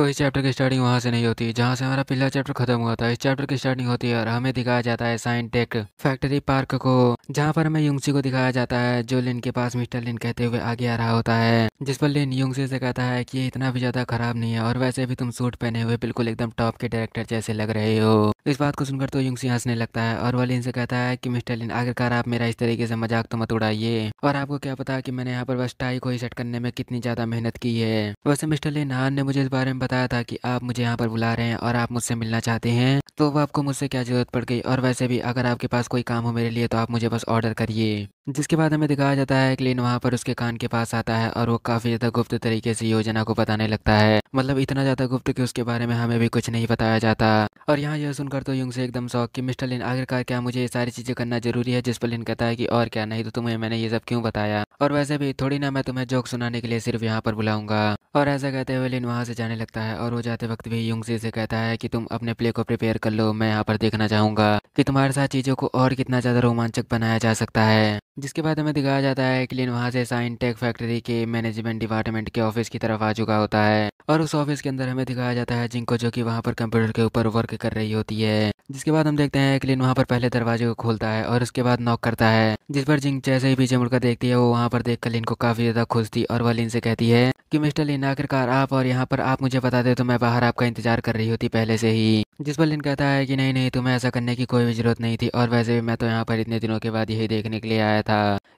तो इस चैप्टर की स्टार्टिंग वहाँ से नहीं होती, जहाँ से हमारा पहला चैप्टर खत्म हुआ था। इस चैप्टर की स्टार्टिंग होती है और हमें दिखाया जाता है साइन टेक फैक्ट्री पार्क को, जहाँ पर हमें युंगसी को दिखाया जाता है, जो लिन के पास मिस्टर लिन कहते हुए आगे आ रहा होता है, जिस पर लिन युंगसी से कहता है कि इतना भी ज़्यादा खराब नहीं है और वैसे भी तुम सूट पहने हुए बिल्कुल एकदम टॉप के डायरेक्टर जैसे लग रहे हो। इस बात को सुनकर तो युंगसी हंसने लगता है और वह लिन से कहता है कि मिस्टर लिन आखिरकार आप मेरा इस तरीके से मज़ाक तो मत उड़ाइए। और आपको क्या पता कि मैंने यहाँ पर बस टाई को ही सेट करने में कितनी ज़्यादा मेहनत की है। वैसे मिस्टर लिन हान ने मुझे इस बारे में बताया था कि आप मुझे यहाँ पर बुला रहे हैं और आप मुझसे मिलना चाहते हैं तो वो आपको मुझसे क्या ज़रूरत पड़ गई? और वैसे भी अगर आपके पास कोई काम हो मेरे लिए तो आप मुझे बस ऑर्डर करिए। जिसके बाद हमें दिखाया जाता है कि लिन वहाँ पर उसके कान के पास आता है और वो काफ़ी ज़्यादा गुप्त तरीके से योजना को बताने लगता है। मतलब इतना ज़्यादा गुप्त कि उसके बारे में हमें भी कुछ नहीं बताया जाता। और यहाँ यह सुनकर तो युंग से एकदम शौक कि, मिस्टर लिन, आखिरकार क्या मुझे ये सारी चीज़ें करना ज़रूरी है, जिस पर लिन कहता है कि, और क्या? नहीं तो तुम्हें मैंने ये सब क्यों बताया? और वैसे भी थोड़ी ना मैं तुम्हें जोक सुनाने के लिए सिर्फ़ यहाँ पर बुलाऊँगा। और ऐसा कहते हुए लिन वहाँ से जाने लगता है और वो जाते वक्त भी युंगसी से कहता है कि तुम अपने प्ले को प्रिपेयर कर लो, मैं यहाँ पर देखना चाहूँगा कि तुम्हारे साथ चीज़ों को और कितना ज़्यादा रोमांचक बनाया जा सकता है। जिसके बाद हमें दिखाया जाता है कि लिन वहाँ से साइन टेक फैक्ट्री के मैनेजमेंट डिपार्टमेंट के ऑफ़िस की तरफ़ आ चुका होता है। और उस ऑफ़िस के अंदर हमें दिखाया जाता है जिनको जो कि वहाँ पर कंप्यूटर के ऊपर वर्क कर रही होती है। जिसके बाद हम देखते हैं कि लिन वहाँ पर पहले दरवाजे को खोलता है और उसके बाद नॉक करता है। जिस पर जिंग जैसे ही पीछे मुड़कर देखती है, वो वहाँ पर देख कर लिन को काफ़ी ज़्यादा खुश थी और वह लिन से कहती है कि, मिस्टर लिन, आखिरकार आप और यहाँ पर आप मुझे बता दे तो मैं बाहर आपका इंतज़ार कर रही होती पहले से ही। जिस पर लिन कहता है कि, नहीं नहीं, तुम्हें ऐसा करने की कोई भी ज़रूरत नहीं थी और वैसे भी मैं तो यहाँ पर इतने दिनों के बाद यही देखने के लिए आया था।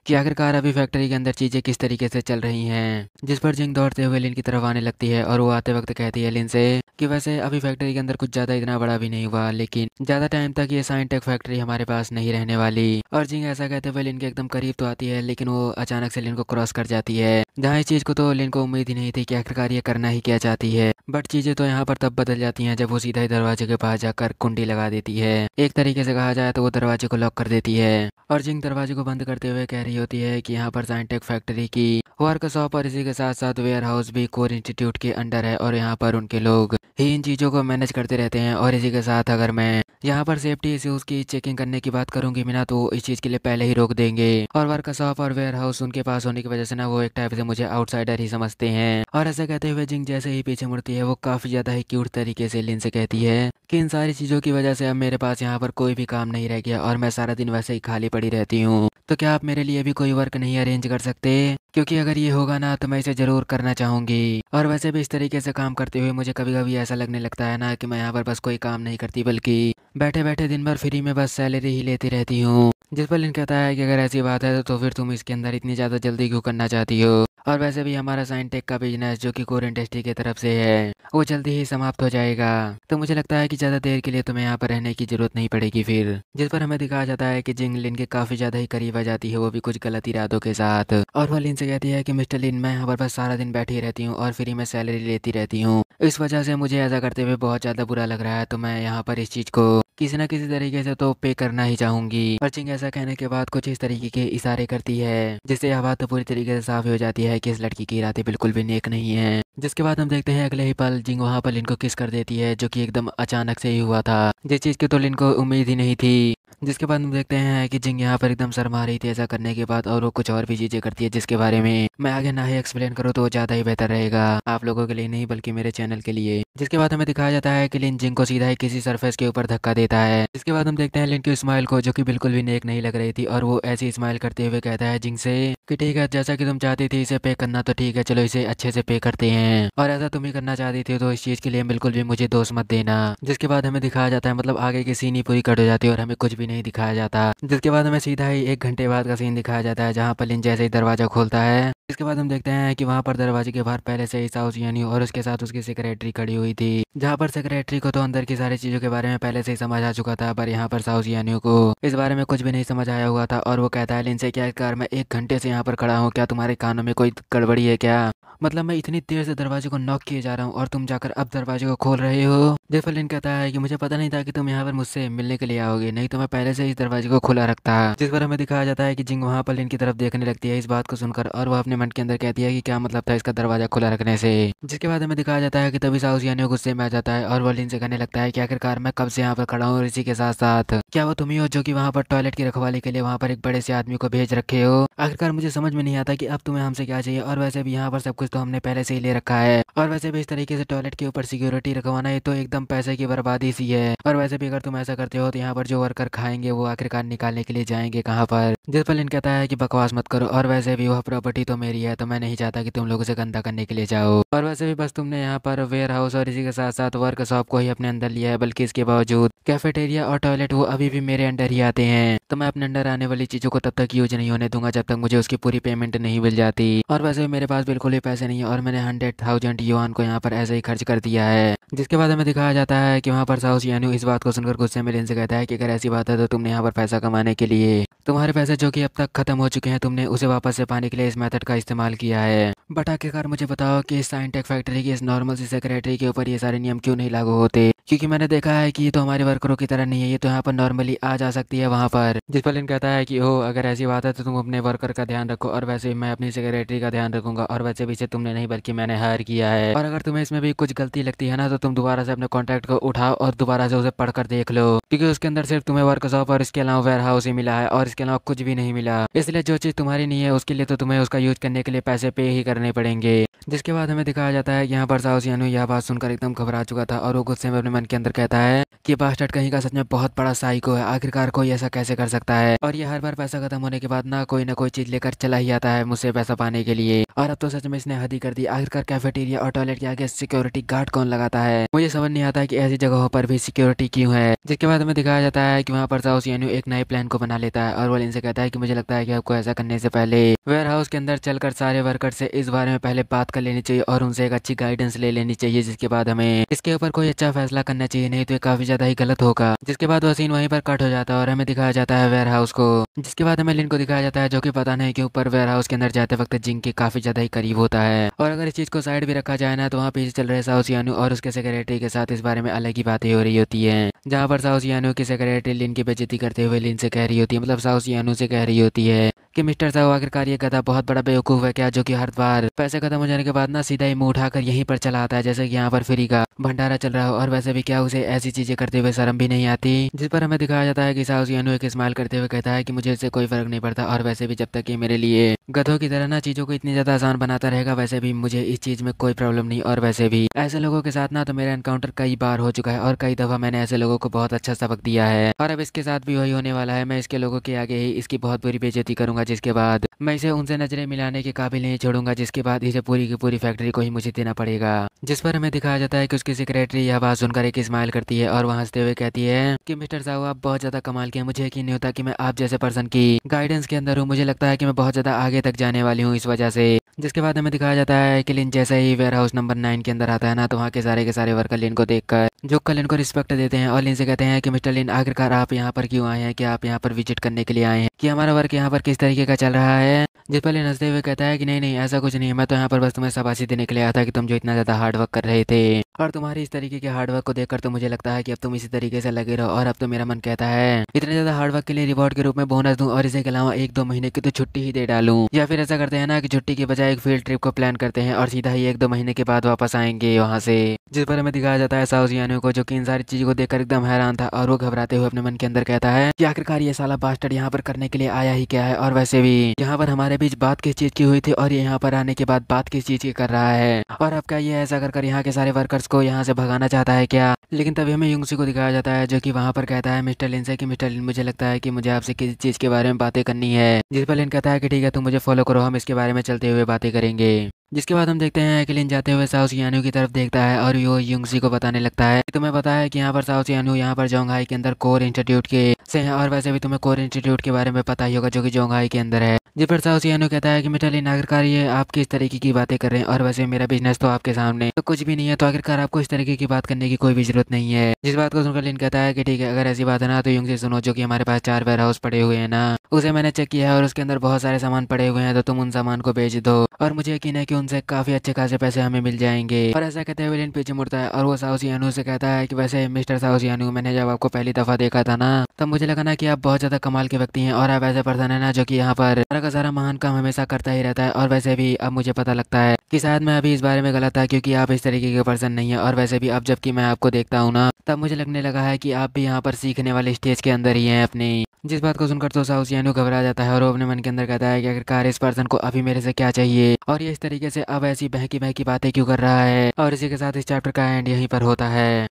कि आखिरकार अभी फैक्ट्री के अंदर चीज़ें किस तरीके से चल रही हैं। जिस पर जिंग दौड़ते हुए लिन की तरफ़ आने लगती है और वो आते वक्त कहती है लिन से कि वैसे अभी फैक्ट्री के अंदर कुछ ज़्यादा इतना बड़ा भी नहीं हुआ, लेकिन ज़्यादा टाइम तक ये साइन टेक फैक्ट्री हमारे पास नहीं रहने वाली। और जिंग ऐसा कहते हुए लिन के एकदम करीब तो आती है, लेकिन वो अचानक से लिन को क्रॉस कर जाती है। जहाँ इस चीज़ को तो लिन को उम्मीद ही नहीं थी कि आखिरकार ये करना ही क्या चाहती है। बट चीज़ें तो यहाँ पर तब बदल जाती हैं जब वो सीधा ही दरवाजे के पास जाकर कुंडी लगा देती है। एक तरीके से कहा जाए तो वो दरवाजे को लॉक कर देती है। और जिंग दरवाजे को बंद करते हुए कह रही होती है कि यहाँ पर साइंटेक फैक्ट्री की वर्कशॉप और इसी के साथ साथ वेयर हाउस भी कोर इंस्टीट्यूट के अंडर है और यहाँ पर उनके लोग ही इन चीज़ों को मैनेज करते रहते हैं और इसी के साथ अगर मैं यहाँ पर सेफ्टी इश्यूज़ की चेकिंग करने की बात करूँगी बिना तो इस चीज़ के लिए पहले ही रोक देंगे। और वर्कशॉप और वेयर हाउस उनके पास होने की वजह से ना वो एक टाइप से मुझे आउटसाइडर ही समझते हैं। और ऐसा कहते हुए जिंग जैसे ही पीछे मुड़ती है, वो काफ़ी ज़्यादा ही क्यूट तरीके से लिन से कहती है कि इन सारी चीज़ों की वजह से अब मेरे पास यहाँ पर कोई भी काम नहीं रह गया और मैं सारा दिन वैसे ही खाली पड़ी रहती हूँ। तो क्या आप मेरे लिए भी कोई वर्क नहीं अरेंज कर सकते? क्योंकि अगर ये होगा ना तो मैं इसे ज़रूर करना चाहूँगी। और वैसे भी इस तरीके से काम करते हुए मुझे कभी कभी ऐसा लगने लगता है ना कि मैं यहाँ पर बस कोई काम नहीं करती, बल्कि बैठे बैठे दिन भर फ्री में बस सैलरी ही लेती रहती हूँ। जिस पर लिन कहता है कि अगर ऐसी बात है तो फिर तुम इसके अंदर इतनी ज़्यादा जल्दी क्यों करना चाहती हो? और वैसे भी हमारा साइंटेक का बिज़नेस जो कि कोर इंडस्ट्री की तरफ़ से है, वो जल्दी ही समाप्त हो जाएगा। तो मुझे लगता है कि ज़्यादा देर के लिए तुम्हें यहाँ पर रहने की ज़रूरत नहीं पड़ेगी फिर, जिस पर हमें दिखाया जाता है कि जिंग लिन के काफ़ी ज़्यादा ही करीब आ जाती है, वो भी कुछ गलत इरादों के साथ। और वह लिन से कहती है कि, मिस्टर लिन मैं यहाँ पर बस सारा दिन बैठी रहती हूँ और फ्री में सैलरी लेती रहती हूँ। इस वजह से मुझे ऐसा करते हुए बहुत ज़्यादा बुरा लग रहा है तो मैं यहाँ पर इस चीज़ को किसी न किसी तरीके से तो पे करना ही चाहूँगी। और चिंग ऐसा कहने के बाद कुछ इस तरीके के इशारे करती है, जिससे यह बात तो पूरी तरीके से साफ़ हो जाती है। कि इस लड़की के इरादे बिल्कुल भी नेक नहीं है। जिसके बाद हम देखते हैं अगले ही पल, जिंग वहाँ पर लिन को किस कर देती है, जो कि एकदम अचानक से ही हुआ था। जिस चीज़ की तो लिन को उम्मीद ही नहीं थी। जिसके बाद हम देखते हैं कि जिंग यहाँ पर एकदम शर्मा रही थी ऐसा करने के बाद, और वो कुछ और भी चीज़ें करती है जिसके बारे में। मैं आगे ना ही एक्सप्लेन करूँ तो ज़्यादा ही बेहतर रहेगा। आप लोगों के लिए नहीं, बल्कि मेरे चैनल के लिए। जिसके बाद हमें दिखाया जाता है कि लिन जिंग को सीधा ही किसी सरफेस के ऊपर धक्का देता है। जिसके बाद हम देखते हैं लिन की स्माइल को, जो कि बिल्कुल भी नेक नहीं लग रही थी, और वो ऐसी स्माइल करते हुए कहता है जिंग से कि ठीक है, जैसा कि तुम चाहती थी इसे पे करना तो ठीक है, चलो इसे अच्छे से पे करते हैं। और ऐसा तुम ही करना चाहती थी तो इस चीज़ के लिए बिल्कुल भी मुझे दोष मत देना। जिसके बाद हमें दिखाया जाता है मतलब आगे की सीन ही पूरी कट हो जाती है और हमें कुछ भी नहीं दिखाया जाता। जिसके बाद हमें सीधा ही एक घंटे बाद का सीन दिखाया जाता है, जहाँ पर लिन जैसे ही दरवाज़ा खोलता है। इसके बाद हम देखते हैं कि वहाँ पर दरवाजे के बाहर पहले से ही साउस यानी और उसके साथ उसकी सेक्रेटरी खड़ी हुई थी। जहाँ पर सेक्रेटरी को तो अंदर की सारी चीज़ों के बारे में पहले से ही समझ आ चुका था, पर यहाँ पर साउस यानी को इस बारे में कुछ भी नहीं समझ आया हुआ था और वो कहता है, लिन से क्या कार मैं एक घंटे से यहाँ पर खड़ा हूँ? क्या तुम्हारे कानों में कोई गड़बड़ी है क्या? मतलब मैं इतनी देर से दरवाजे को नॉक किए जा रहा हूँ और तुम जाकर अब दरवाजे को खोल रहे हो। जेफलिन कहता है कि मुझे पता नहीं था कि तुम यहाँ पर मुझसे मिलने के लिए आओगे, नहीं तो मैं पहले से इस दरवाजे को खुला रखता। जिस पर हमें दिखाया जाता है कि जिंग वहाँ पर लिन की तरफ़ देखने लगती है, इस बात को सुनकर और वो अपने मन के अंदर कहती है कि क्या मतलब था इसका दरवाज़ा खुला रखने से। जिसके बाद हमें दिखाया जाता है कि तभी साउस यानी गुस्से में आ जाता है और वो लिन से कहने लगता है कि आखिरकार मैं कब से यहाँ पर खड़ा हूँ और इसी के साथ साथ क्या वो तुम ही हो जो की वहाँ पर टॉयलेट की रखवाली के लिए वहाँ पर एक बड़े से आदमी को भेज रखे हो? आखिरकार मुझे समझ में नहीं आता कि अब तुम्हें हमसे क्या चाहिए और वैसे भी यहाँ पर सब कुछ तो हमने पहले से ही ले रखा है। और वैसे भी इस तरीके से टॉयलेट के ऊपर सिक्योरिटी रखवाना, ये तो एकदम पैसे की बर्बादी सी है। और वैसे भी अगर तुम ऐसा करते हो तो यहाँ पर जो वर्कर खाएँगे, वो आखिरकार निकालने के लिए जाएँगे कहाँ पर? जिस पर कहता है कि बकवास मत करो। और वैसे भी वह प्रॉपर्टी तो मेरी है तो मैं नहीं चाहता कि तुम लोग उसे गंदा करने के लिए जाओ। और वैसे भी बस तुमने यहाँ पर वेयर हाउस और इसी के साथ साथ वर्कशॉप को ही अपने अंदर लिया है, बल्कि इसके बावजूद कैफेटेरिया और टॉयलेट वो अभी भी मेरे अंडर ही आते हैं। तो मैं अपने अंडर आने वाली चीज़ों को तब तक यूज़ नहीं होने दूँगा, जब तक मुझे उसकी पूरी पेमेंट नहीं मिल जाती। और वैसे भी मेरे पास बिल्कुल भी पैसे नहीं है और मैंने हंड्रेड थाउज़ेंड युवान को यहाँ पर ऐसे ही खर्च कर दिया है। जिसके बाद हमें दिखाया जाता है कि वहाँ पर साउस यानू इस बात को सुनकर गुस्से में लिन से कहता है कि अगर ऐसी बात है तो तुमने यहाँ पर पैसा कमाने के लिए। तुम्हारे पैसे जो कि अब तक खत्म हो चुके हैं, तुमने उसे वापस से पाने के लिए इस मेथड का इस्तेमाल किया है। बट आखिरकार मुझे बताओ कि इस साइंटेक फैक्ट्री की, इस नॉर्मल सी सेक्रेटरी के ऊपर ये सारे नियम क्यों नहीं लागू होते? क्योंकि मैंने देखा है कि ये तो हमारे वर्करों की तरह नहीं है, ये तो यहाँ पर नॉर्मली आ जा सकती है वहाँ पर। जिस पर लिन कहता है कि ओ अगर ऐसी बात है तो तुम अपने वर्कर का ध्यान रखो और वैसे भी मैं अपनी सेक्रेटरी का ध्यान रखूँगा और वैसे भी इसे तुमने नहीं, बल्कि मैंने हायर किया है। और अगर तुम्हें इसमें भी कुछ गलती लगती है ना तो तुम दोबारा से अपने कॉन्ट्रैक्ट को उठाओ और दोबारा से उसे पढ़कर देख लो। क्योंकि उसके अंदर सिर्फ़ तुम्हें वर्कशॉप और इसके अलावा वेयर हाउस ही मिला है और इसके अलावा कुछ भी नहीं मिला। इसलिए जो चीज़ तुम्हारी नहीं है, उसके लिए तो तुम्हें उसका यूज़ करने के लिए पैसे पे ही करने पड़ेंगे। जिसके बाद हमें दिखाया जाता है कि यहाँ पर साउस यानू यह बात सुनकर एकदम घबरा चुका था और वो गुस्से में अपने मन के अंदर कहता है कि बास्टर्ड कहीं का सच में बहुत बड़ा साइको है। आखिरकार कोई ऐसा कैसे कर सकता है? और ये हर बार पैसा खत्म होने के बाद ना कोई ना कोई चीज़ लेकर चला ही आता है मुझसे पैसा पाने के लिए। और अब तो सच में इसने हदी कर दी। आखिरकार कैफेटेरिया और टॉयलेट के आगे सिक्योरिटी गार्ड कौन लगाता है? मुझे समझ नहीं आता कि ऐसी जगहों पर भी सिक्योरिटी क्यों है। जिसके बाद हमें दिखाया जाता है की वहाँ पर साउस यानू एक नए प्लान को बना लेता है और वो इनसे कहता है की मुझे लगता है की आपको ऐसा करने से पहले वेयर हाउस के अंदर चलकर सारे वर्कर से इस बारे में पहले बात कर लेनी चाहिए और उनसे एक अच्छी गाइडेंस ले लेनी चाहिए, जिसके बाद हमें इसके ऊपर कोई अच्छा फैसला करना चाहिए, नहीं तो काफ़ी ज़्यादा ही गलत होगा। जिसके बाद वो सीन वहीं पर कट हो जाता है और हमें दिखाया जाता है वेयर हाउस को। जिसके बाद हमें लिन को दिखाया जाता है, जो कि पता नहीं के ऊपर वेयर हाउस के अंदर जाते वक्त जिंक के काफ़ी ज़्यादा ही करीब होता है। और अगर इस चीज़ को साइड भी रखा जाए ना तो वहाँ पीछे चल रहे साउस यानू और उसके सेक्रेटरी के साथ इस बारे में अलग ही बातें हो रही होती है। जहाँ पर साउस यानू की सेक्रेटरी लिन की बेजती करते हुए लिन से कह रही होती है मतलब साउस यानू से कह रही होती है कि मिस्टर साहब आखिरकार ये गधा बहुत बड़ा बेवकूफ़ है क्या, जो कि हर बार पैसे खत्म हो जाने के बाद ना सीधा ही मुँह उठाकर यहीं पर चला आता है, जैसे कि यहाँ पर फ्री का भंडारा चल रहा हो। और वैसे भी क्या उसे ऐसी चीज़ें करते हुए शर्म भी नहीं आती, जिस पर हमें दिखाया जाता है कि साउस यानू एक स्माइल करते हुए कहता है कि मुझे इससे कोई फ़र्क नहीं पड़ता। और वैसे भी जब तक ये मेरे लिए गधों की तरह ना चीज़ों को इतनी ज़्यादा आसान बनाता रहेगा, वैसे भी मुझे इस चीज़ में कोई प्रॉब्लम नहीं। और वैसे भी ऐसे लोगों के साथ ना तो मेरा एनकाउंटर कई बार हो चुका है, और कई दफ़ा मैंने ऐसे लोगों को बहुत अच्छा सबक दिया है। और अब इसके साथ भी वही होने वाला है। मैं इसके लोगों के आगे ही इसकी बहुत बुरी बेजती करूँगा। जिसके बाद मैं इसे उनसे नज़रें मिलाने के काबिल नहीं छोड़ूँगा, जिसके बाद इसे पूरी की पूरी फैक्ट्री को ही मुझे देना पड़ेगा। जिस पर हमें दिखाया जाता है कि उसकी सेक्रेटरी यह आवाज़ सुनकर एक स्माइल करती है और वहाँ हँसते हुए कहती है कि, मिस्टर साहब, आप बहुत ज़्यादा कमाल के मुझे यकीन नहीं होता कि मैं आप जैसे पर्सन की गाइडेंस के अंदर हूँ। मुझे लगता है कि मैं बहुत ज़्यादा आगे तक जाने वाली हूँ इस वजह से। जिसके बाद हमें दिखाया जाता है कि लिन जैसे ही वेयर हाउस नंबर नाइन के अंदर आता है ना तो वहाँ के सारे के सारे वर्कर लिन को देखकर, जो कल लिन को रिस्पेक्ट देते हैं और लिन से कहते हैं कि मिस्टर लिन आखिरकार आप यहाँ पर क्यों आए हैं? कि आप यहाँ पर विज़िट करने के लिए आए हैं? कि हमारा वर्क यहाँ पर किस तरीके का चल रहा है? जिस पर लिन हँसते हुए कहता है कि नहीं नहीं, ऐसा कुछ नहीं है। मैं तो यहाँ पर बस तुम्हें शाबाशी देने के लिए आया था कि तुम जो इतना ज़्यादा हार्ड वर्क कर रहे थे। और तुम्हारे इस तरीके के हार्ड वर्क को देखकर तो मुझे लगता है कि अब तुम इसी तरीके से लगे रहो और अब तो मेरा मन कहता है, इतने ज़्यादा हार्ड वर्क के लिए रिवॉर्ड के रूप में बोनस दूँ और इसके अलावा एक दो महीने की तो छुट्टी ही दे डालूं। या फिर ऐसा करते हैं ना कि छुट्टी के बजाय एक फ़ील्ड ट्रिप को प्लान करते हैं और सीधा ही एक दो महीने के बाद वापस आएँगे वहाँ से। जिस पर हमें दिखाया जाता है साउस यानू को, जो कि इन सारी चीज़ों को देखकर एकदम हैरान था और वो घबराते हुए अपने मन के अंदर कहता है कि आखिरकार ये साला बास्टर्ड यहाँ पर करने के लिए आया ही क्या है? और वैसे भी, यहाँ पर हमारे बीच बात किस चीज़ की हुई थी और ये यहाँ पर आने के बाद बात किस चीज़ की कर रहा है? और अब क्या ये ऐसा कर यहाँ के सारे वर्कर्स को यहाँ से भगाना चाहता है क्या? लेकिन तभी हमें युंगसी को दिखाया जाता है, जो कि वहाँ पर कहता है, मिस्टर लिन से कि मिस्टर लिन मुझे लगता है कि मुझे आपसे किसी चीज़ के बारे में बातें करनी है। जिस पर लिन कहता है कि, ठीक है, तुम मुझे फॉलो करो, हम इसके बारे में चलते हुए बातें करेंगे। जिसके बाद हम देखते हैं कि लिन जाते हुए साउस यानू की तरफ़ देखता है और वो युंगसी को बताने लगता है। तुम्हें पता है कि यहाँ पर साउस यानू यहाँ पर जोंगहाई के अंदर कोर इंस्टीट्यूट के से हैं और वैसे भी तुम्हें कोर इंस्टीट्यूट के बारे में पता ही होगा जो कि जोंगहाई के अंदर है। जिस पर साउस यानू कहता है कि मिस्टर लिन आखिरकार ये आप किस तरीके की बातें कर रहे हैं? और वैसे मेरा बिज़नेस तो आपके सामने तो कुछ भी नहीं है तो आखिरकार आपको इस तरीके की बात करने की कोई भी ज़रूरत नहीं है। जिस बात को सुनकर लिन कहता है कि, ठीक है, अगर ऐसी बात है ना तो युंग से सुनो, जो कि हमारे पास चार वेयर हाउस पड़े हुए हैं ना, उसे मैंने चेक किया है और उसके अंदर बहुत सारे सामान पड़े हुए हैं तो तुम उन सामान को बेच दो। और मुझे यकीन है कि उनसे काफ़ी अच्छे खासे पैसे हमें मिल जाएँगे। और ऐसा कहते लिन पीछे मुड़ता है और वो साउसियानू से कहता है कि वैसे मिस्टर साउसियानू मैंने जब आपको पहली दफ़ा देखा था ना, तब मुझे लगा ना कि आप बहुत ज़्यादा कमाल के व्यक्ति हैं और आप ऐसे पर्सन है ना जो कि यहाँ पर सारा का सारा महान काम हमेशा करता ही रहता है और वैसे भी अब मुझे पता लगता है कि शायद मैं अभी इस बारे में गलत था क्योंकि आप इस तरीके के पर्सन नहीं है और वैसे भी अब जबकि मैं आपको देखता हूँ ना, तब मुझे लगने लगा है कि आप भी यहाँ पर सीखने वाले स्टेज के अंदर ही हैं अपनी। जिस बात को सुनकर तो साउस यानो घबरा जाता है और वो अपने मन के अंदर कहता है कि आखिरकार इस पर्सन को अभी मेरे से क्या चाहिए? और ये इस तरीके से अब ऐसी बहकी बहकी बातें क्यों कर रहा है? और इसी के साथ इस चैप्टर का एंड यहीं पर होता है।